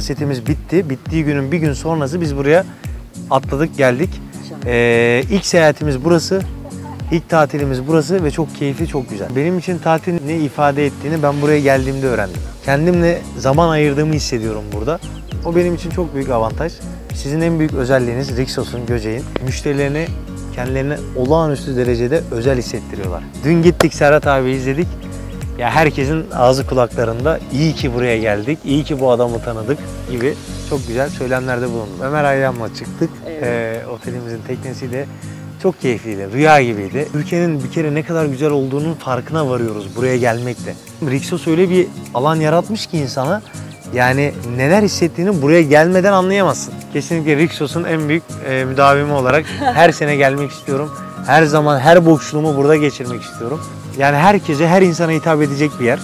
Setimiz bitti. Bittiği günün bir gün sonrası biz buraya atladık geldik. Ee, ilk seyahatimiz burası. İlk tatilimiz burası ve çok keyifli, çok güzel. Benim için tatil ne ifade ettiğini ben buraya geldiğimde öğrendim. Kendimle zaman ayırdığımı hissediyorum burada. O benim için çok büyük avantaj. Sizin en büyük özelliğiniz Rixos'un, Göceğin. Müşterilerini kendilerine olağanüstü derecede özel hissettiriyorlar. Dün gittik Serhat abi izledik. Ya herkesin ağzı kulaklarında iyi ki buraya geldik, iyi ki bu adamı tanıdık gibi çok güzel söylemlerde bulundum. Ömer Ayyan'la çıktık. Evet. Ee, otelimizin teknesiyle çok keyifliydi, rüya gibiydi. Ülkenin bir kere ne kadar güzel olduğunun farkına varıyoruz buraya gelmekle. Rixos öyle bir alan yaratmış ki insana yani neler hissettiğini buraya gelmeden anlayamazsın. Kesinlikle Rixos'un en büyük e, müdavimi olarak her sene gelmek istiyorum. Her zaman her boşluğumu burada geçirmek istiyorum. Yani herkese, her insana hitap edecek bir yer.